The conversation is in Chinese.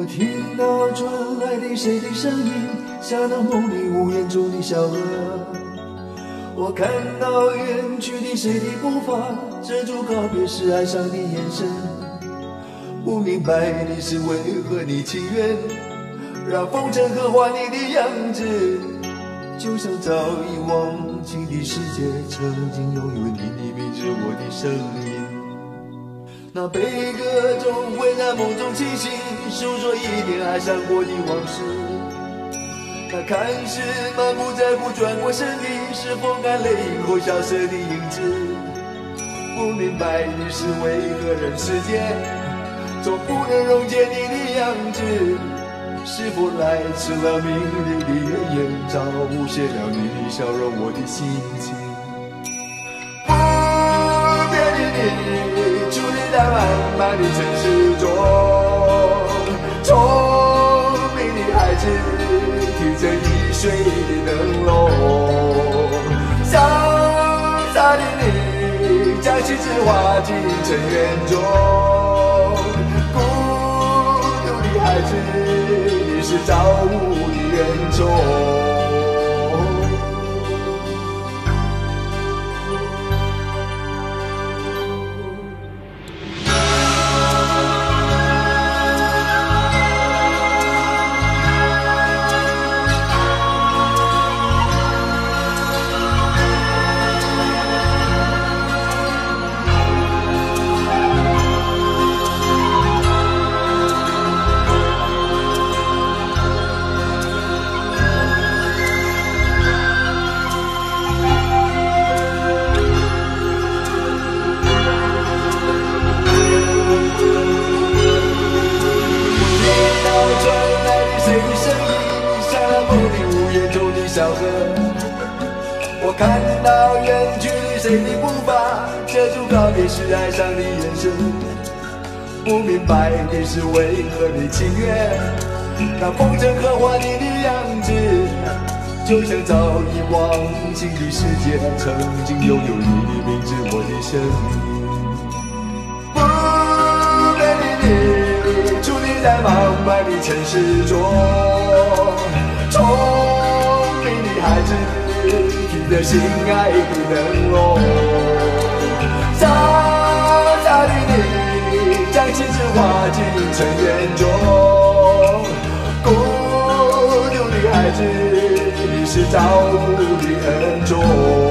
我听到传来的谁的声音，像那梦里无言中的小河。我看到远去的谁的步伐，遮住告别时哀伤的眼神。不明白的是为何你情愿让风尘刻画你的样子，就像早已忘情的世界，曾经拥有你的名字，我的声音。那悲歌中会在梦中清醒，诉说一点爱上过的往事。那看似满不在乎转过身的，是否干泪后消失的影子？不明白的是为何人世间总不能溶解你的样子？是否来迟了明丽的月颜，照不谢了你的笑容，我的心情。不变的你。在城市中，聪明的孩子提着易碎的灯笼，潇洒的你将旗帜划进尘缘中，孤独的孩子你是造物的恩宠。小河，我看到远去谁的步伐，遮住告别时哀伤的眼神。不明白的是为何你情愿让风尘刻画你的样子，就像早已忘情的世界，曾经拥有你的名字，我的生命。不变的你，伫立在茫茫的城市中，聪明的孩子。着心爱的灯笼，傻傻的你，将心事化进尘缘中。孤独的孩子，你是造物的恩宠。